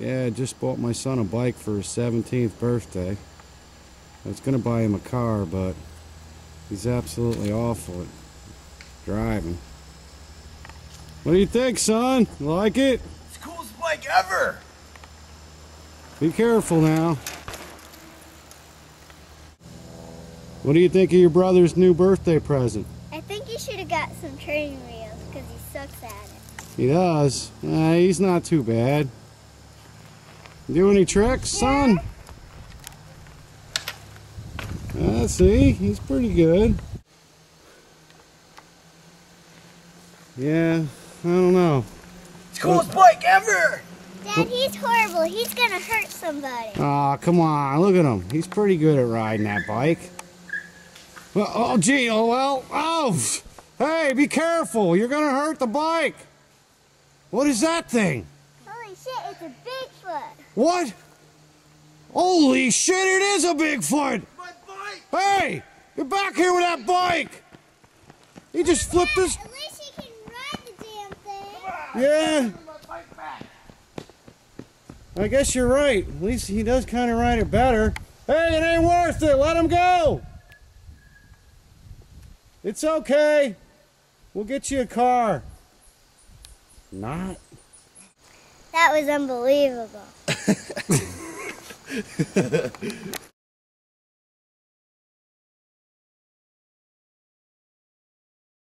Yeah, I just bought my son a bike for his 17th birthday. I was gonna buy him a car, but he's absolutely awful at driving. What do you think, son? You like it? It's the coolest bike ever! Be careful now. What do you think of your brother's new birthday present? I think he should have got some training wheels because he sucks at it. He does. Uh, he's not too bad. Do any tricks, son? Uh, see, he's pretty good. Yeah, I don't know. It's the coolest bike ever! Dad, he's horrible. He's gonna hurt somebody. Aw, come on, look at him. He's pretty good at riding that bike. Well, oh, gee, oh, well, oh, hey, be careful. You're gonna hurt the bike. What is that thing? Holy shit, it's a Bigfoot. What? Holy shit, it is a Bigfoot! My bike! Hey! Get back here with that bike! He just flipped Dad, his. At least he can ride the damn thing. Yeah, Give me my bike back! I guess you're right. At least he does kind of ride it better. Hey, it ain't worth it. Let him go. It's okay. We'll get you a car. Not. That was unbelievable.